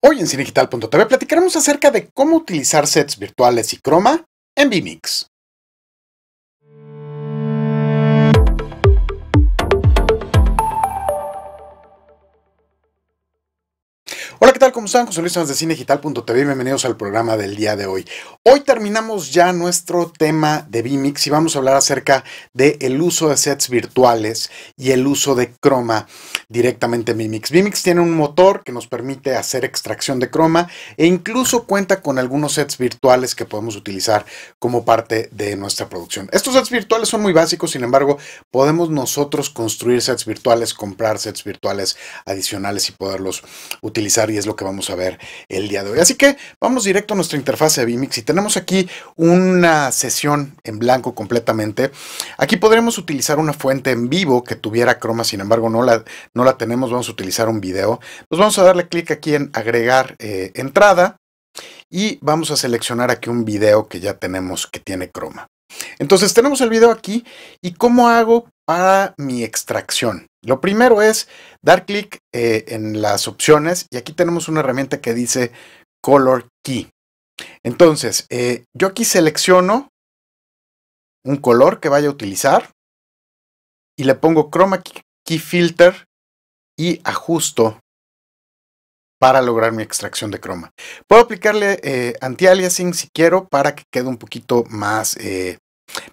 Hoy en cinegital.tv platicaremos acerca de cómo utilizar sets virtuales y croma en vMix. Hola, ¿qué tal? ¿Cómo están? José Luis de cinegital.tv bienvenidos al programa del día de hoy. Hoy terminamos ya nuestro tema de vMix y vamos a hablar acerca del el uso de sets virtuales y el uso de croma directamente en vMix. vMix tiene un motor que nos permite hacer extracción de croma e incluso cuenta con algunos sets virtuales que podemos utilizar como parte de nuestra producción. Estos sets virtuales son muy básicos, sin embargo, podemos nosotros construir sets virtuales, comprar sets virtuales adicionales y poderlos utilizar y es lo que vamos a ver el día de hoy. Así que vamos directo a nuestra interfase de vMix y tenemos aquí una sesión en blanco completamente. Aquí podremos utilizar una fuente en vivo que tuviera croma, sin embargo no la, no la tenemos, vamos a utilizar un video. Pues vamos a darle clic aquí en agregar eh, entrada y vamos a seleccionar aquí un video que ya tenemos que tiene croma. Entonces tenemos el video aquí y cómo hago para mi extracción. Lo primero es dar clic eh, en las opciones y aquí tenemos una herramienta que dice Color Key. Entonces, eh, yo aquí selecciono un color que vaya a utilizar y le pongo Chroma Key Filter y ajusto para lograr mi extracción de croma. Puedo aplicarle eh, anti-aliasing si quiero para que quede un poquito más,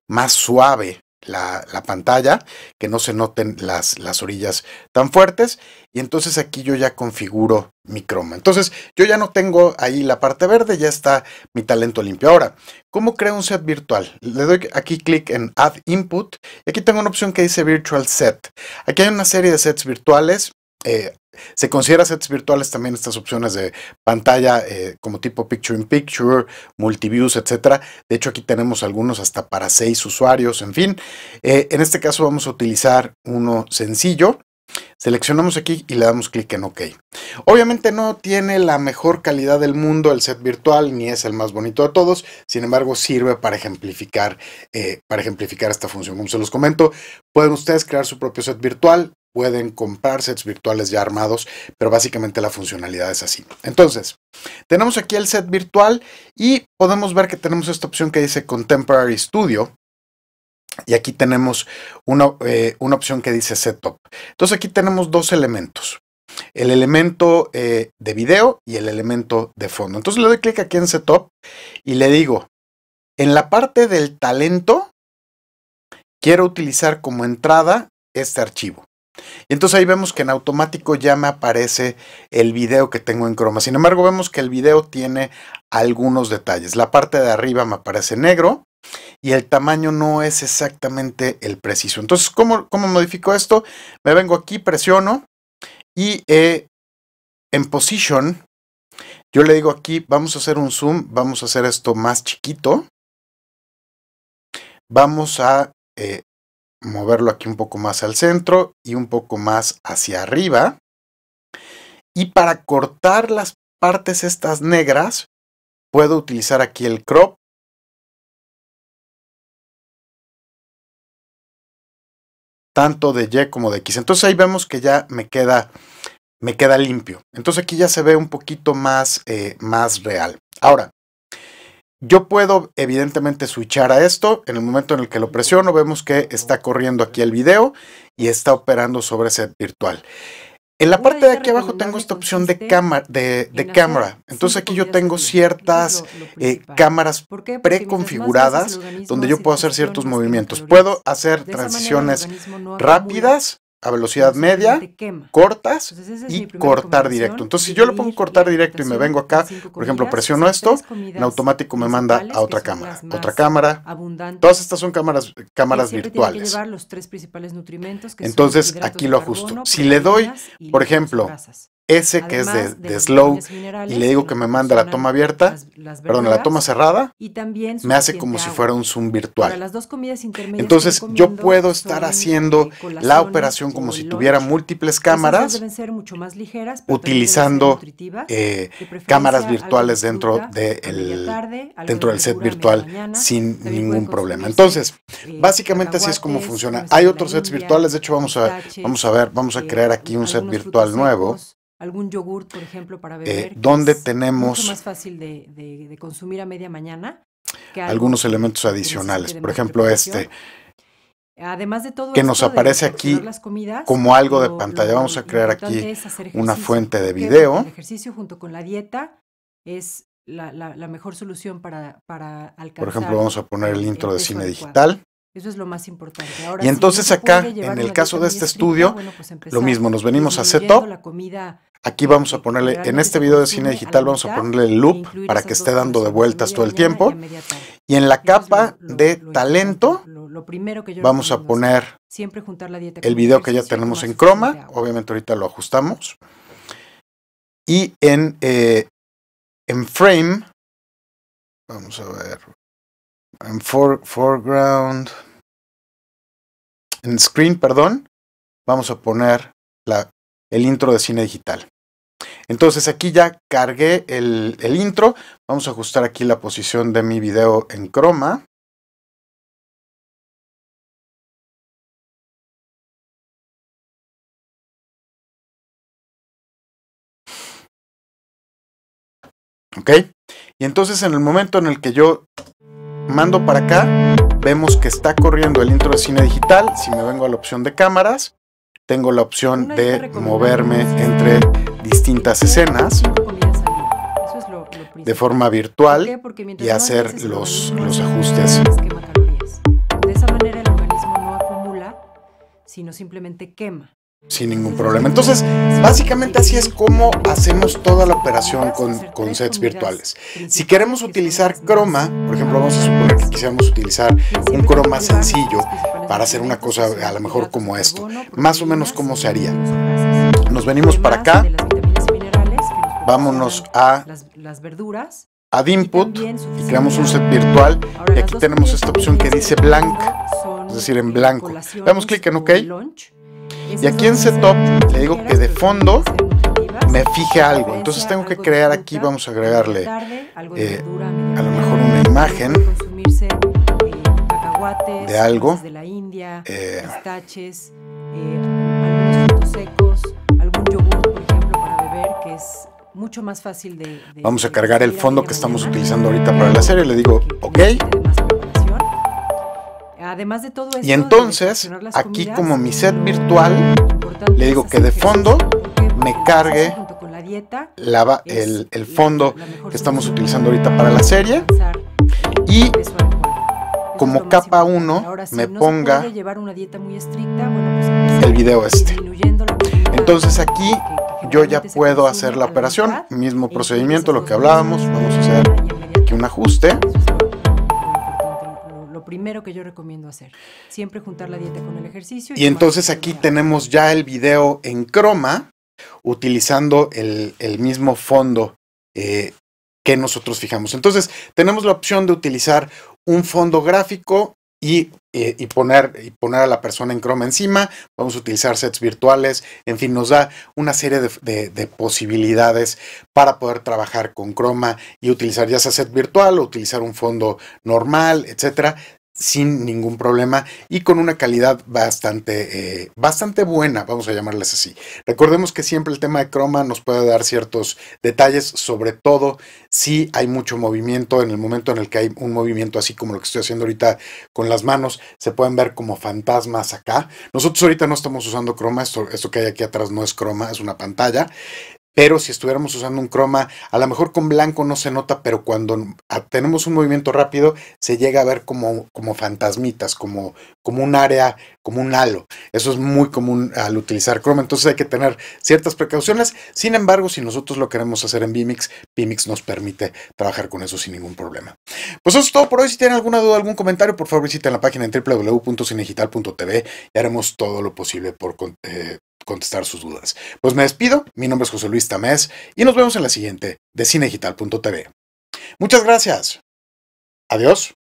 más suave la, pantalla, que no se noten las, las orillas tan fuertes. Y entonces aquí yo ya configuro mi croma. Entonces yo ya no tengo ahí la parte verde, ya está mi talento limpio. Ahora, ¿cómo creo un set virtual? Le doy aquí clic en Add Input y aquí tengo una opción que dice Virtual Set. Aquí hay una serie de sets virtuales. Eh, se considera sets virtuales también estas opciones de pantalla eh, como tipo Picture in Picture, Multiviews, etc. De hecho, aquí tenemos algunos hasta para seis usuarios, en fin. Eh, en este caso vamos a utilizar uno sencillo. Seleccionamos aquí y le damos clic en OK. Obviamente no tiene la mejor calidad del mundo el set virtual, ni es el más bonito de todos, sin embargo sirve para ejemplificar, para ejemplificar esta función. Como se los comento, pueden ustedes crear su propio set virtual, pueden comprar sets virtuales ya armados, pero básicamente la funcionalidad es así. Entonces, tenemos aquí el set virtual y podemos ver que tenemos esta opción que dice Contemporary Studio. Y aquí tenemos una, eh, una opción que dice Setup. Entonces aquí tenemos dos elementos. El elemento eh, de video y el elemento de fondo. Entonces le doy clic aquí en Setup y le digo, en la parte del talento, quiero utilizar como entrada este archivo. Y entonces ahí vemos que en automático ya me aparece el video que tengo en croma. Sin embargo, vemos que el video tiene algunos detalles. La parte de arriba me aparece negro y el tamaño no es exactamente el preciso. Entonces, ¿cómo, cómo modifico esto? Me vengo aquí, presiono y eh, en Position, yo le digo aquí, vamos a hacer un zoom, vamos a hacer esto más chiquito. Vamos a eh, moverlo aquí un poco más al centro y un poco más hacia arriba. Y para cortar las partes estas negras, puedo utilizar aquí el crop. Tanto de Y como de X. Entonces ahí vemos que ya me queda, me queda limpio. Entonces aquí ya se ve un poquito más, eh, más real. Ahora, yo puedo evidentemente switchar a esto. En el momento en el que lo presiono vemos que está corriendo aquí el video y está operando sobre set virtual. En la parte de aquí abajo tengo esta opción de, cámara, de, cámara. Entonces aquí yo tengo ciertas eh, cámaras preconfiguradas donde yo puedo hacer ciertos movimientos. Puedo hacer transiciones rápidas a velocidad media, cortas y cortar directo. Entonces, si yo le pongo cortar directo y me vengo acá, por ejemplo, presiono esto, en automático me manda a otra cámara, otra cámara. Todas estas son cámaras, cámaras virtuales. Entonces, aquí lo ajusto. Si le doy, por ejemplo, ese que es de, slow y le digo que me manda la toma abierta, perdón, la toma cerrada, me hace como si fuera un zoom virtual. Entonces yo puedo estar haciendo la operación como si tuviera múltiples cámaras, utilizando eh, cámaras virtuales dentro, dentro del set virtual sin ningún problema. Entonces, eh, básicamente así es como funciona. Hay otros sets virtuales, de hecho vamos a, vamos a ver, vamos a crear aquí un set virtual nuevo. Algún yogur, por ejemplo, para eh, beber. donde es tenemos Mucho más fácil de, de- de consumir a media mañana. que algunos elementos adicionales. Por ejemplo, este, Además de todo que nos aparece aquí las comidas, como algo de pantalla. lo Vamos a crear aquí una fuente de video. El ejercicio junto con la dieta es la, la- la mejor solución para, para alcanzar. Por ejemplo, vamos a poner el intro el de cine adecuado. digital. Eso es lo más importante. Ahora, Y si no entonces acá, en el caso de este estricta, estudio, bueno, pues Lo mismo, nos venimos a comida Aquí vamos a ponerle, en este video de cine digital, vamos a ponerle el e loop incluir para que esté dando de vueltas todo el tiempo. y en la capa de talento, vamos a poner el video que ya tenemos en croma. Obviamente ahorita lo ajustamos. Y en, eh, en frame, vamos a ver, en fore- foreground, en screen, perdón, vamos a poner el intro de cine digital. Entonces aquí ya cargué el, el intro. Vamos a ajustar aquí la posición de mi video en croma. ¿Ok? Y entonces en el momento en el que yo mando para acá, vemos que está corriendo el intro de cine digital. Si me vengo a la opción de cámaras, tengo la opción de moverme entre distintas escenas de forma ¿Por virtual y hacer los- los ajustes. De esa manera el organismo no acumula, sino simplemente quema. Sin ningún problema. Entonces, básicamente así es como hacemos toda la operación con, con sets virtuales. Si queremos utilizar croma, por ejemplo, vamos a suponer que quisiéramos utilizar un croma sencillo para hacer una cosa a lo mejor como esto. Más o menos cómo se haría. Nos venimos para acá, vámonos a las, verduras Add Input y creamos un set virtual. Y aquí tenemos esta opción que dice blank, es decir, en blanco. Damos clic en OK. Y aquí en Setup le digo que de fondo me fije algo. Entonces tengo que crear aquí, vamos a agregarle eh, a lo mejor una imagen eh, de algo, eh, pistaches, algunos frutos secos, algún yogur, por ejemplo, para beber, que es mucho más fácil de... de- Vamos a cargar el fondo que estamos utilizando ahorita para la serie. Le digo, ok. Además de todo esto, Y entonces, aquí comidas, como mi set virtual, le digo que de fondo me cargue con la dieta el, el fondo que estamos utilizando ahorita para la serie. Y como capa importante. uno, Ahora, si me no se ponga pues el video este. comida Entonces aquí yo ya puedo hacer la operación. Mismo procedimiento, lo que hablábamos. Vamos a hacer aquí un ajuste. Lo, primero que yo recomiendo hacer. Siempre juntar la dieta con el ejercicio. Y entonces aquí tenemos ya el video en croma, utilizando el, el mismo fondo eh, que nosotros fijamos. Entonces tenemos la opción de utilizar un fondo gráfico y, eh, y poner, y poner a la persona en croma encima. Vamos a utilizar sets virtuales. En fin, nos da una serie de, de- de posibilidades para poder trabajar con croma y utilizar ya sea set virtual o utilizar un fondo normal, etcétera sin ningún problema y con una calidad bastante, eh, bastante buena, vamos a llamarles así. Recordemos que siempre el tema de croma nos puede dar ciertos detalles, sobre todo si hay mucho movimiento, en el momento en el que hay un movimiento así como lo que estoy haciendo ahorita con las manos, se pueden ver como fantasmas acá. Nosotros ahorita no estamos usando croma, esto, esto que hay aquí atrás no es croma, es una pantalla. Pero si estuviéramos usando un croma, a lo mejor con blanco no se nota, pero cuando tenemos un movimiento rápido, se llega a ver como, como fantasmitas, como, como un área, como un halo. Eso es muy común al utilizar croma, entonces hay que tener ciertas precauciones. Sin embargo, si nosotros lo queremos hacer en Vimix, Vimix nos permite trabajar con eso sin ningún problema. Pues eso es todo por hoy. Si tienen alguna duda, algún comentario, por favor visiten la página en www.cinedigital.tv y haremos todo lo posible por eh, contestar sus dudas. Pues me despido, mi nombre es José Luis Tamés y nos vemos en la siguiente de cinedigital.tv. Muchas gracias. Adiós.